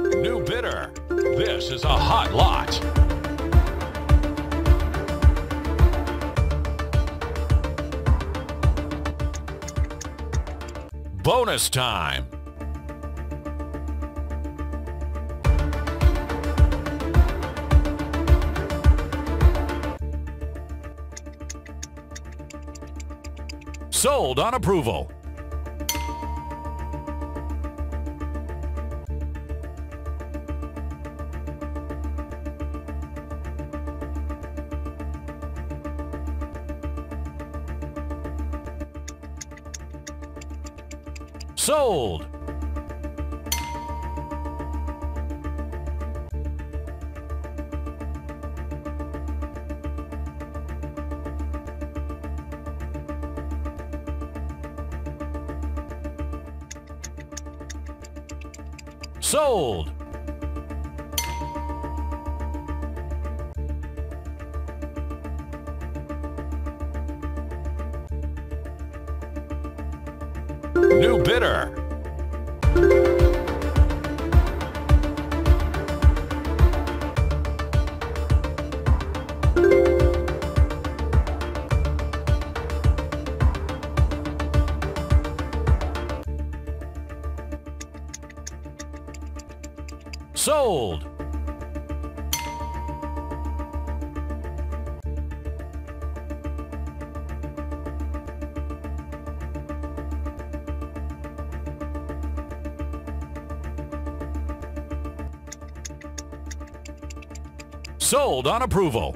New bidder. This is a hot lot. Bonus time. Sold on approval. Sold. Sold. Sold on approval.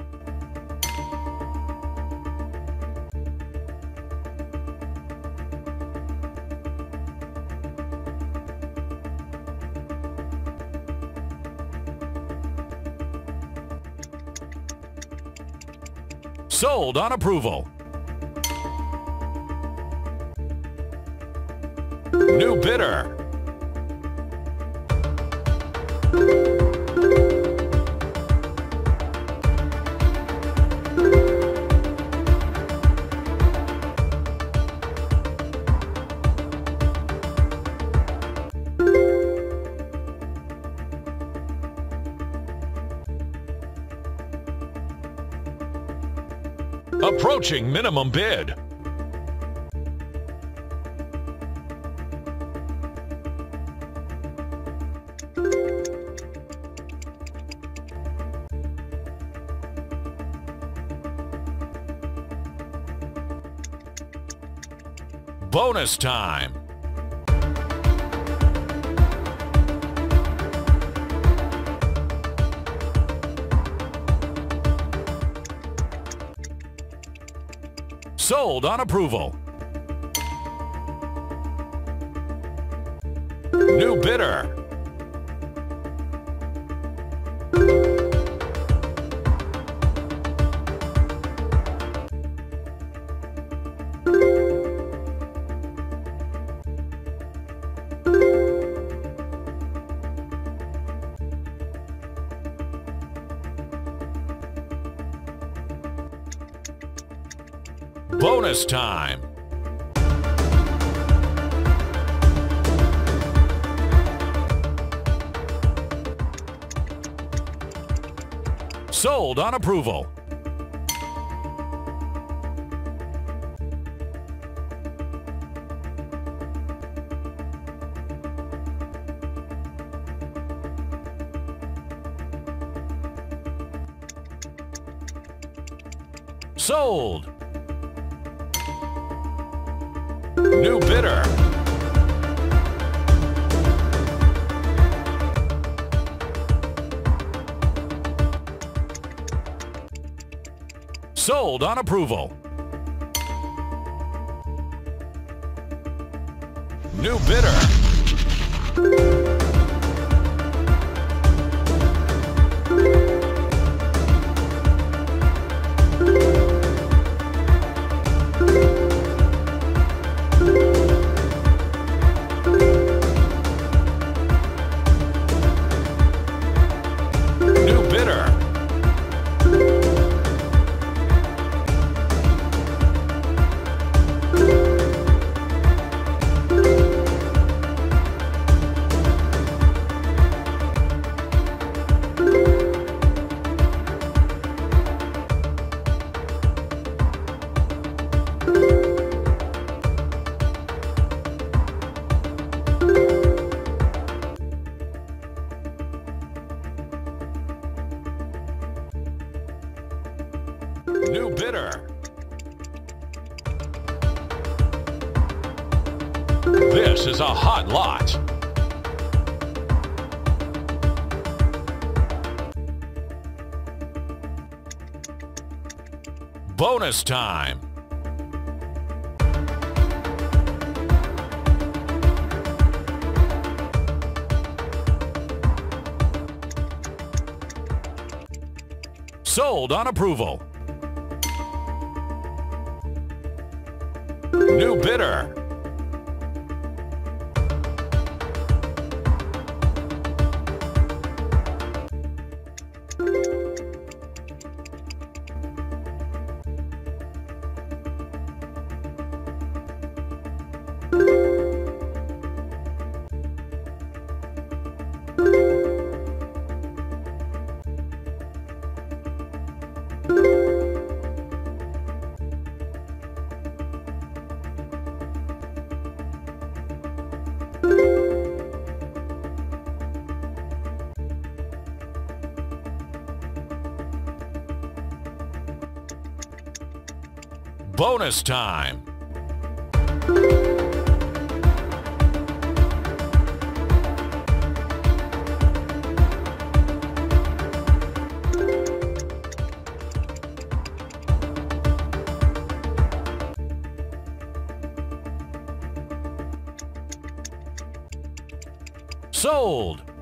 Sold on approval. New bidder. Approaching minimum bid. Bonus time. Sold on approval. New bidder. Bonus time. Sold on approval. Sold. Sold on approval. New bidder. Time. Sold on approval. New bidder. Bonus time. Sold.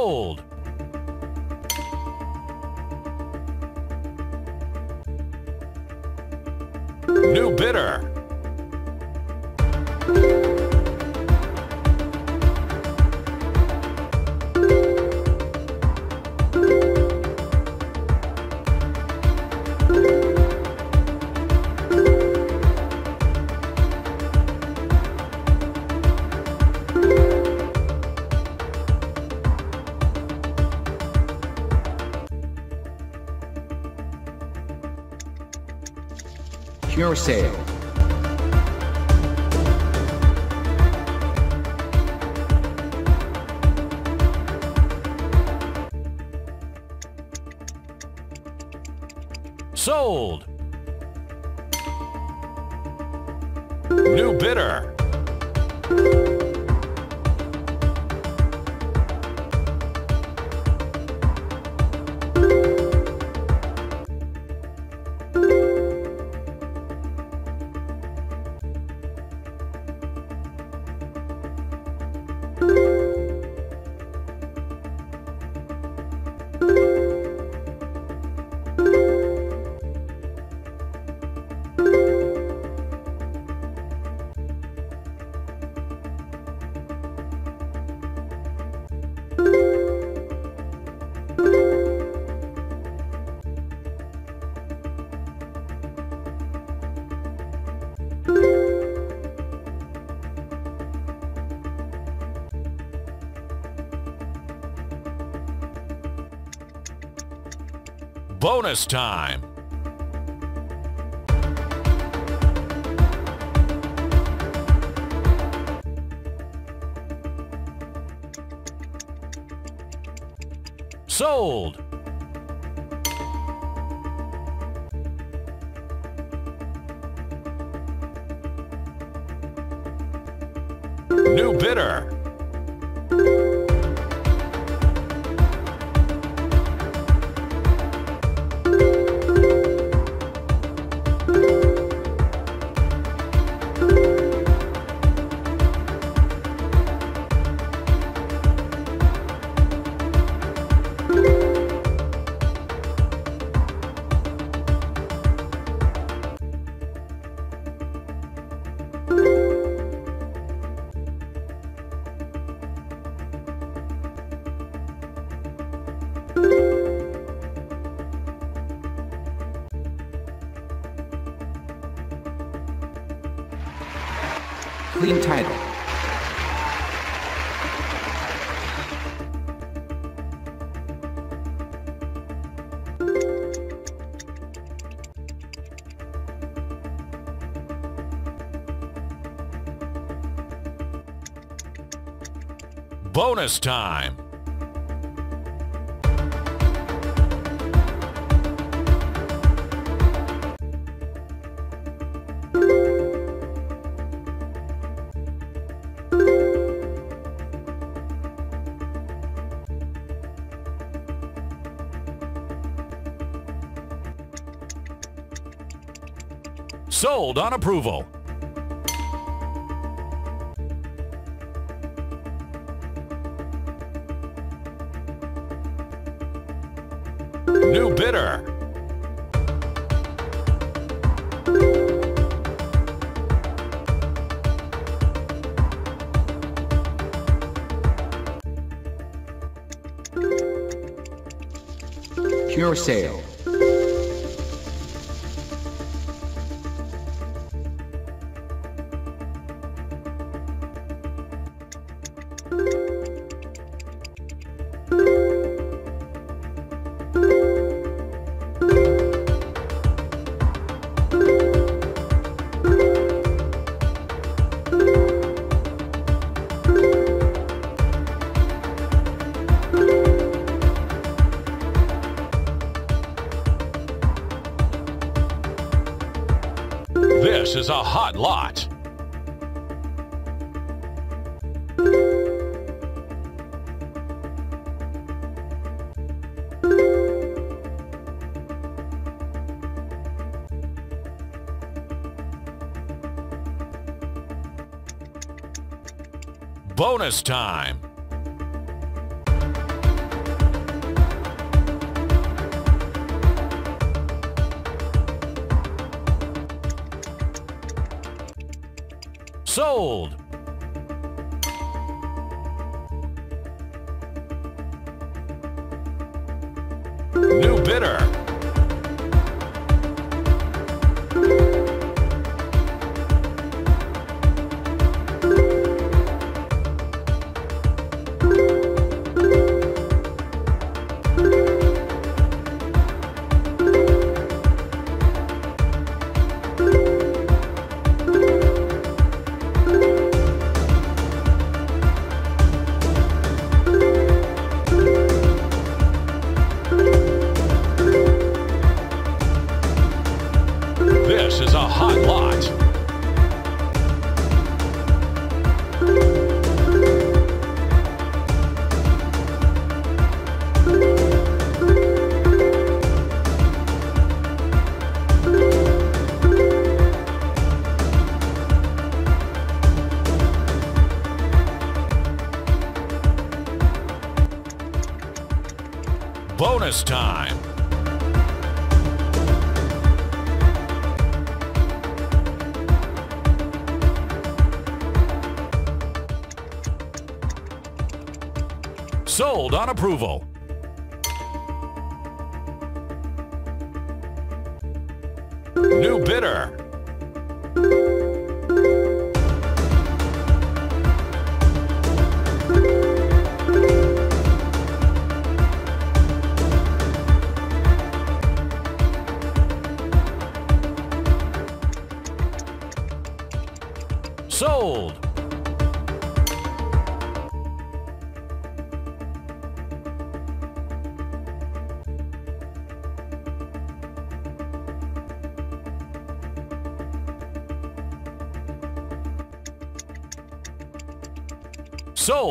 Sold. Pure Sale. Sold. New bidder. Bonus time. Sold. Bonus time. Sold on approval. New. Pure Sale. Bonus time. Approval.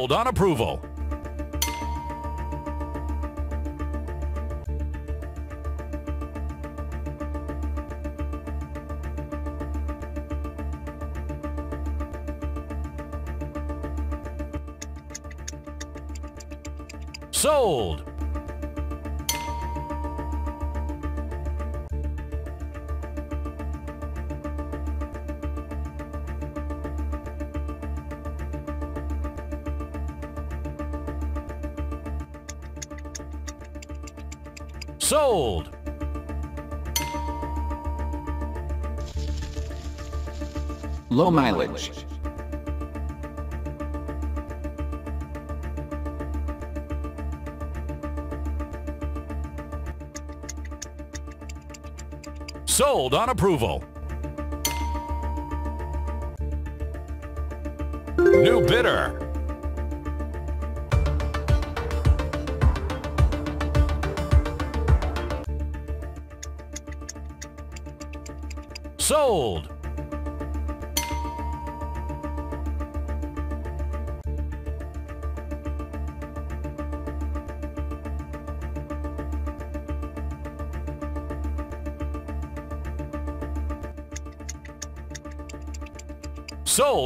Sold on approval. Sold. Sold. Low mileage. Sold on approval.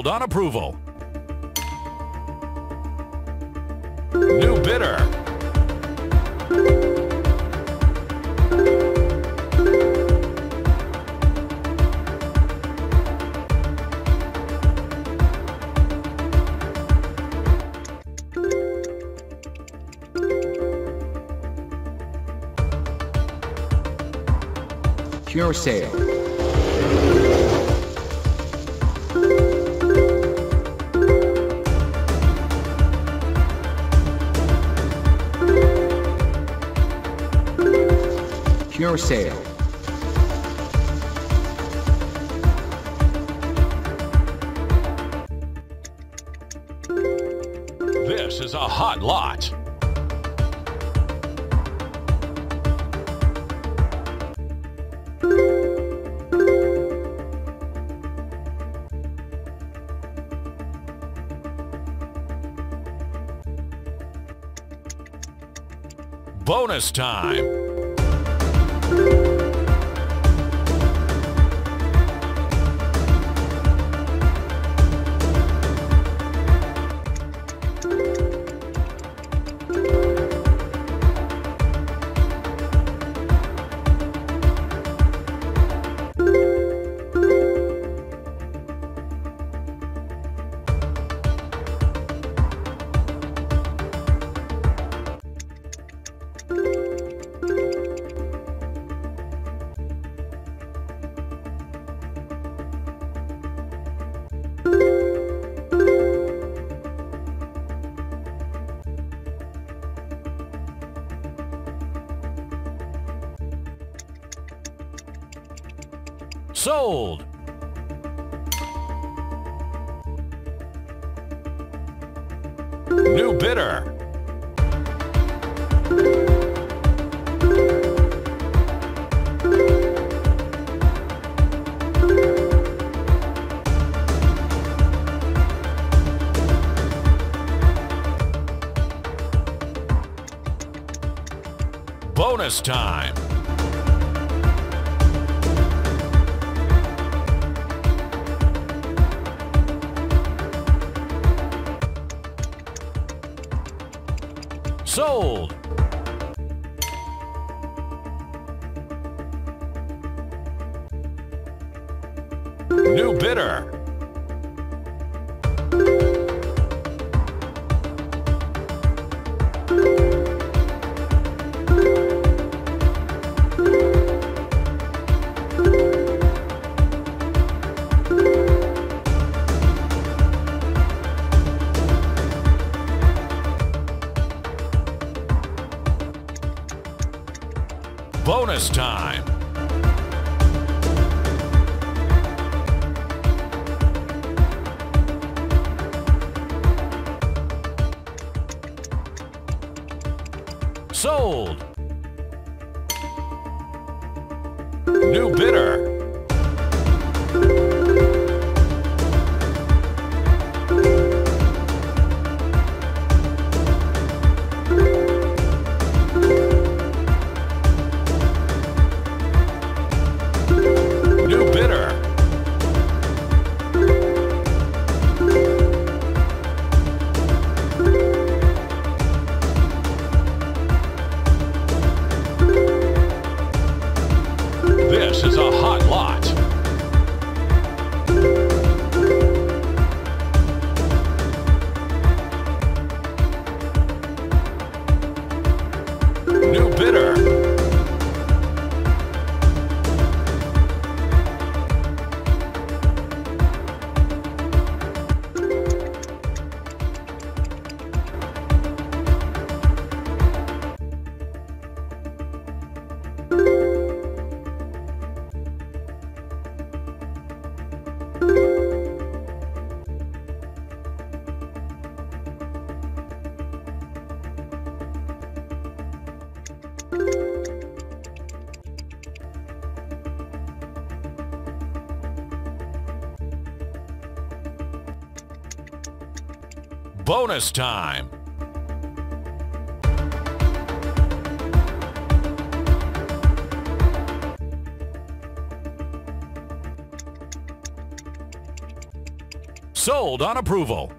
Sold on approval. New bidder. Pure sale. Pure sale. This is a hot lot. Bonus time. Sold. New bidder. Bonus time. Bonus time. Sold on approval.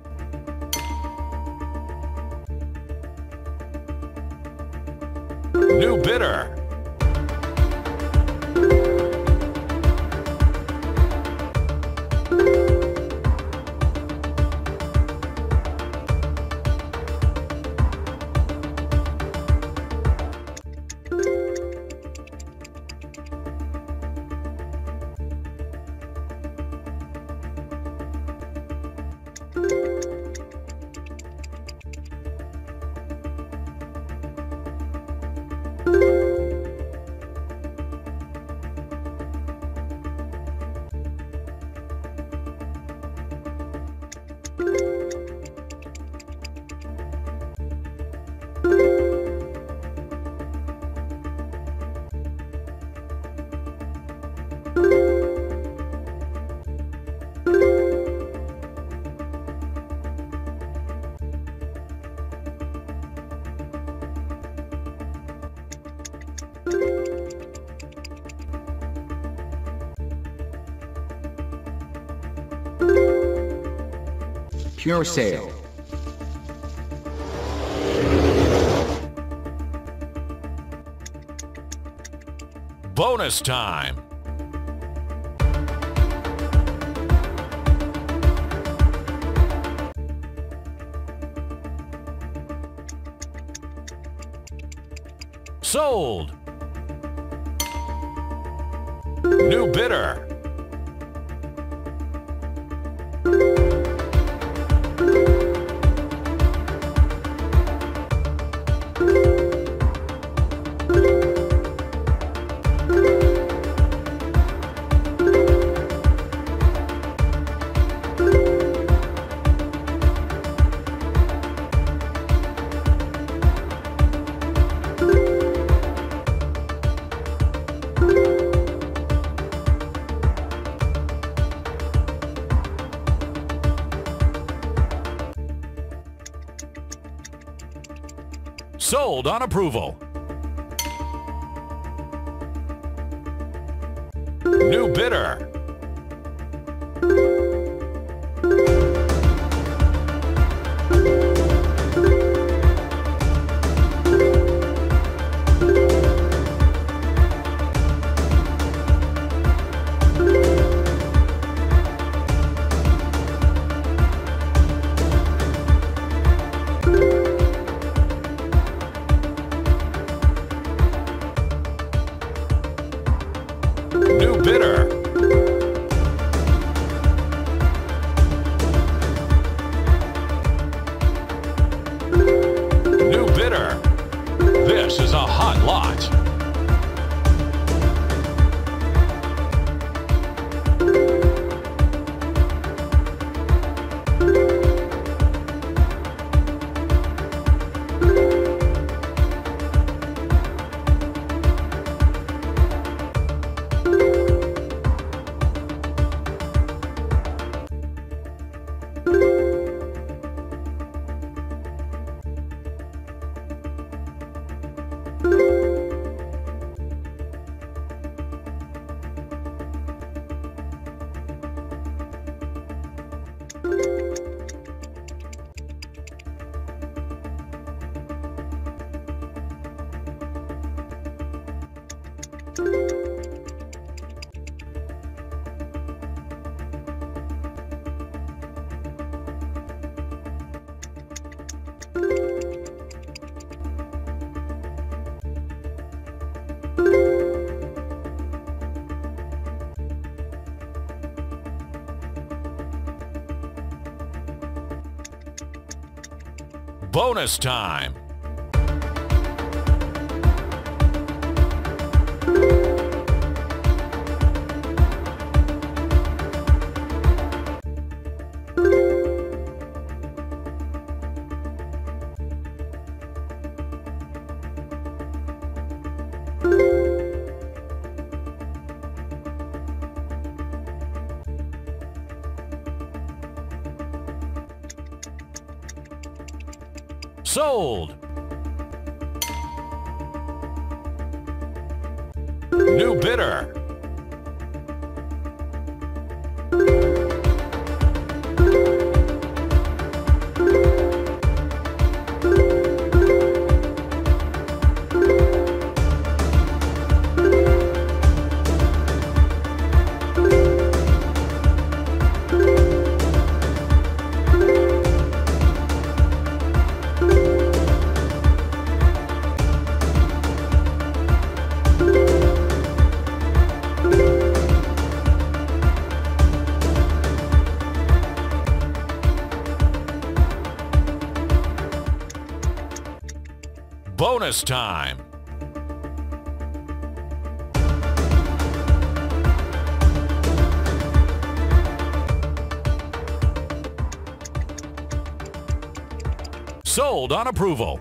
Sale. Bonus time. Sold. New bidder. On approval. Bonus time. Sold. New bidder. Bonus time. Sold on approval.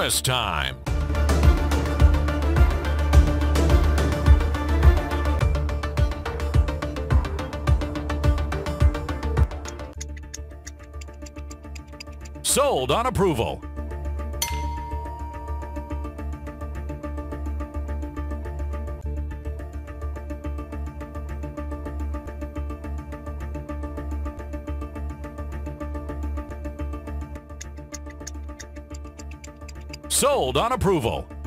Bonus time. Sold on approval. Sold on approval.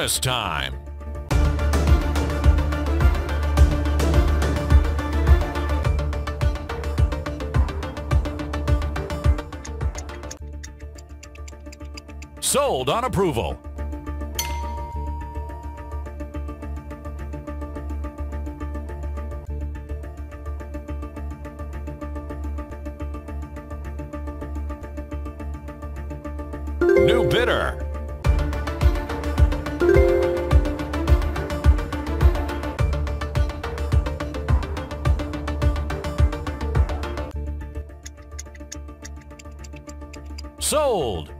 Bonus time. Sold on approval. New bidder. Sold.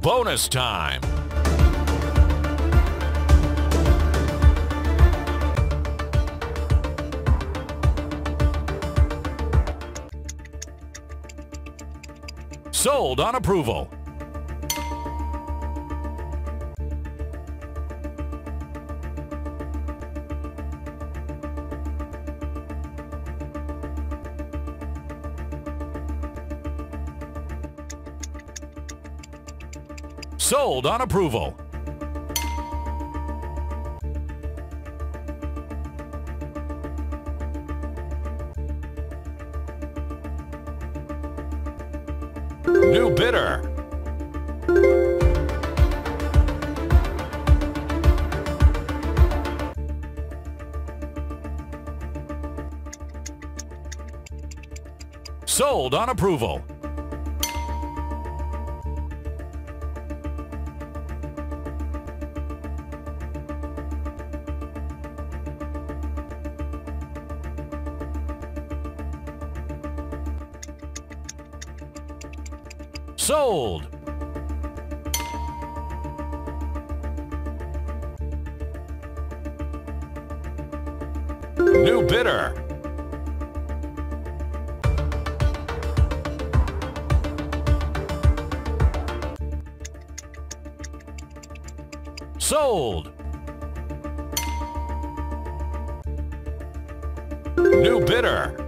Bonus time. Sold on approval. Sold on approval. New bidder. Sold on approval. Sold. New bidder. Sold. New bidder.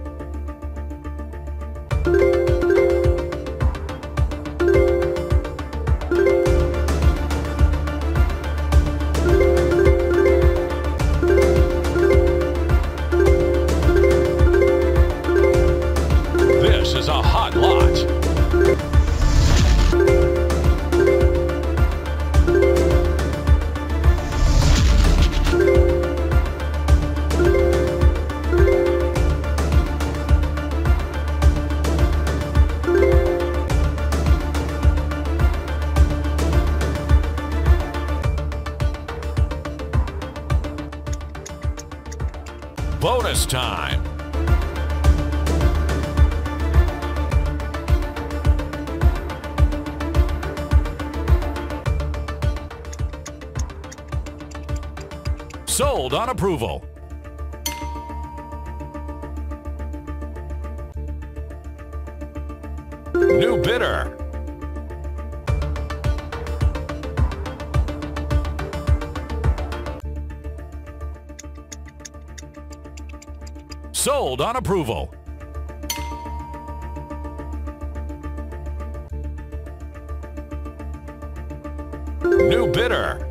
Sold on approval. New bidder.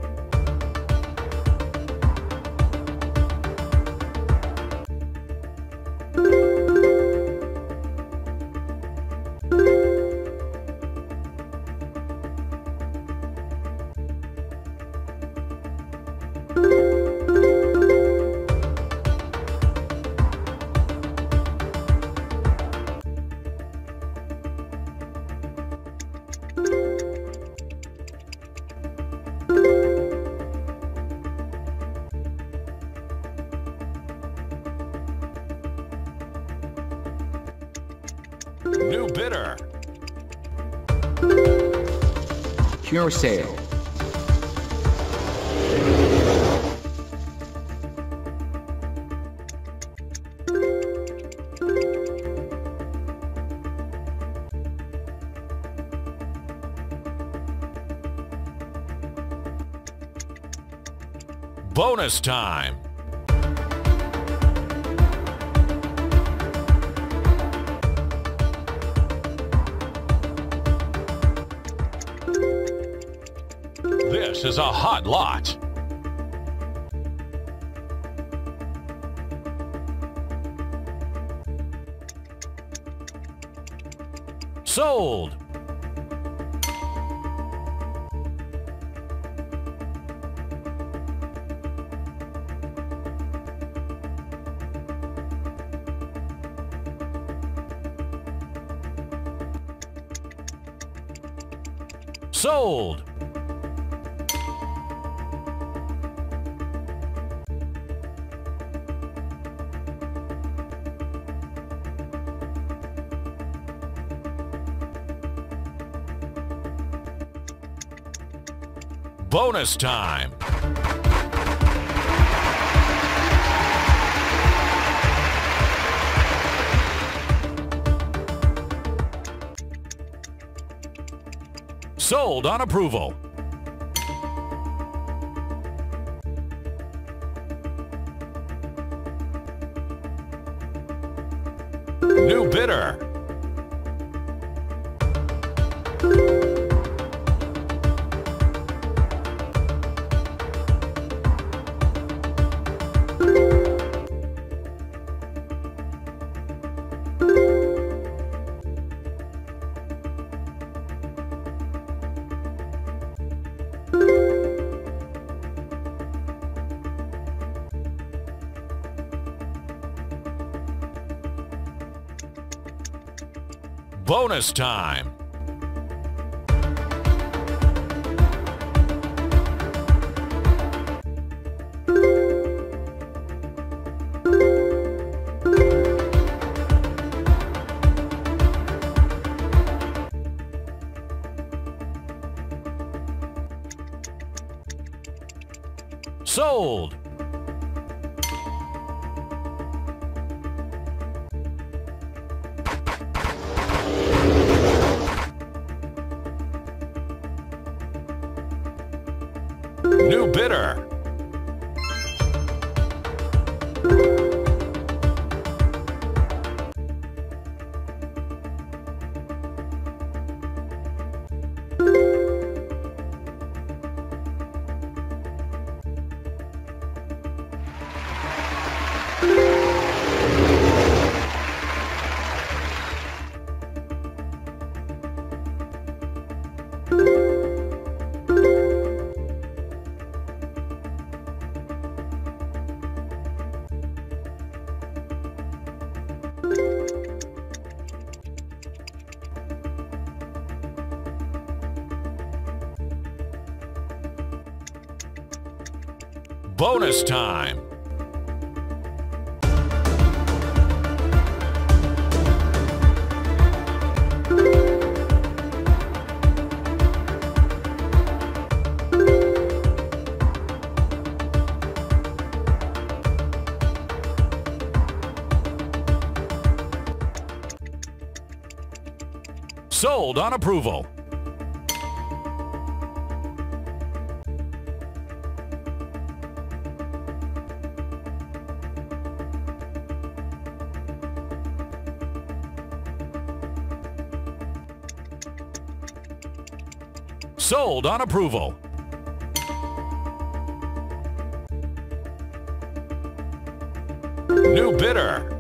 Pure Sale. Bonus time. Is a hot lot. Sold. Sold. Bonus time. Sold on approval. Bonus time. Sold. New bidder. Bonus time. Sold on approval. Sold on approval. New bidder.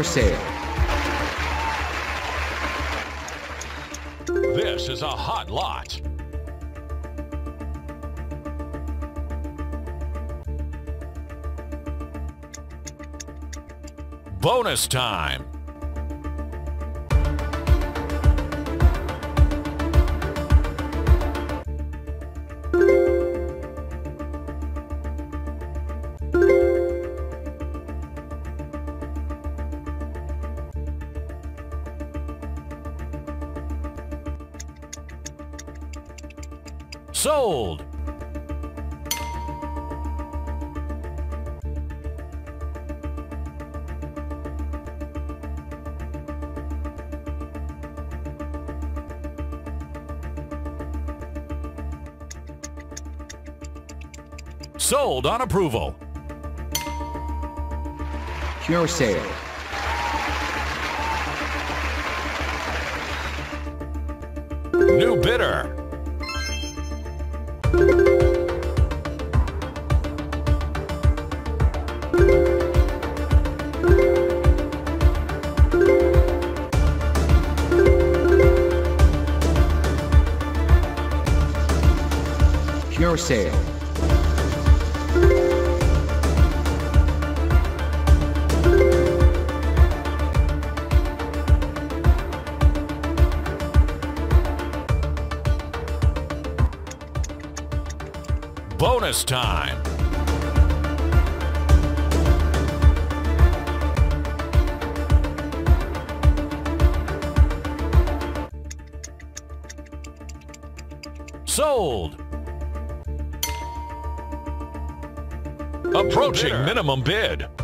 Pure Sale. This is a hot lot. Bonus time. Sold. Sold on approval. Pure sale. New bidder. Sale. Bonus time. Sold. Approaching minimum bid.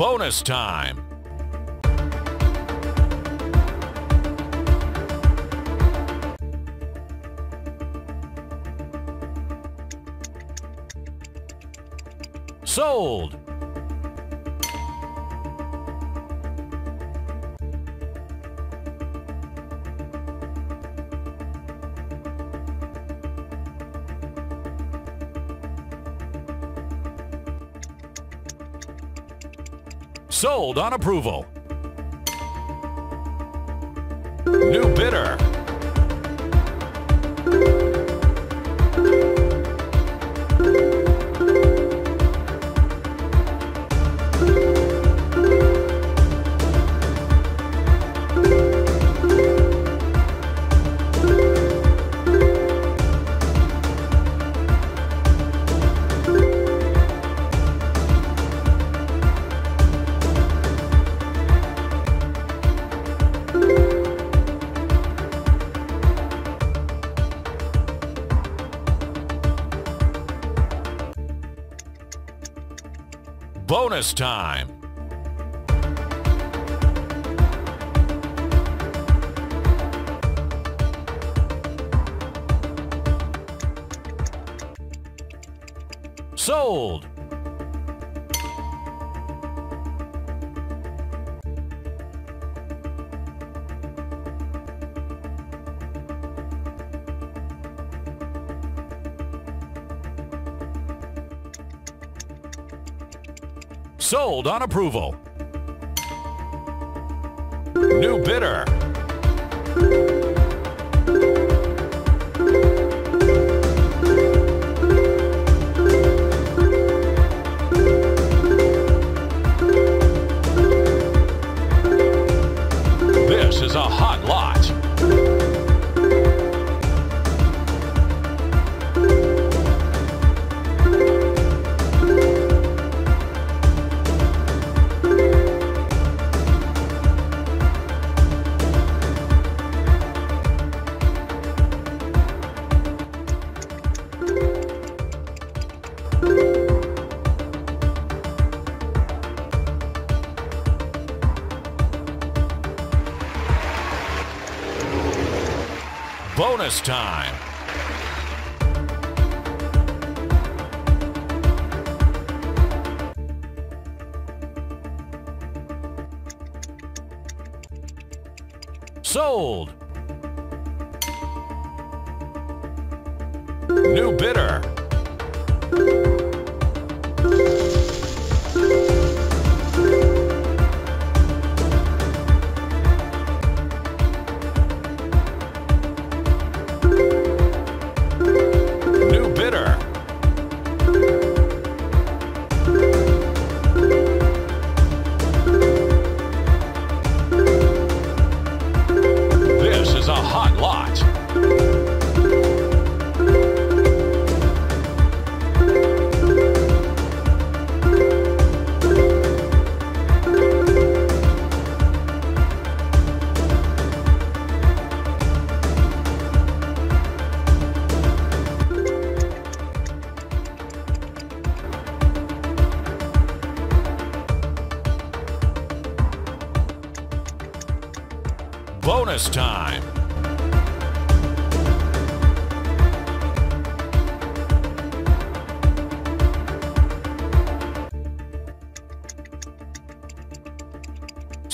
Bonus time. Sold. Sold on approval. Press Time. Sold! On approval. New bidder. This is a hot Bonus time. Sold.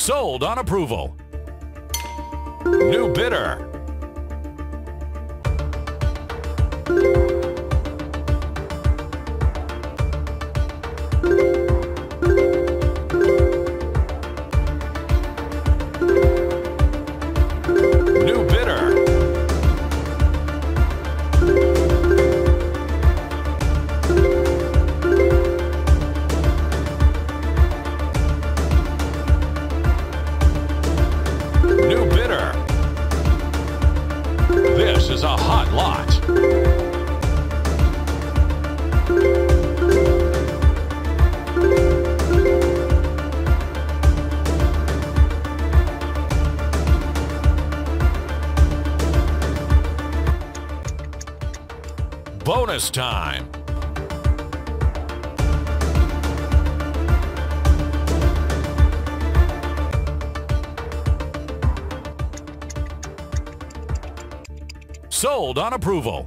Sold on approval. New bidder. Time. Sold on approval.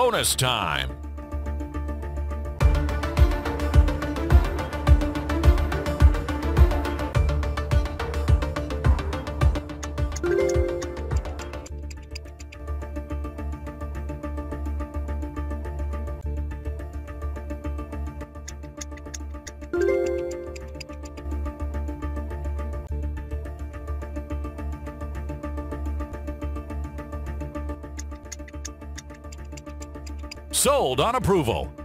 Bonus time. Sold on approval.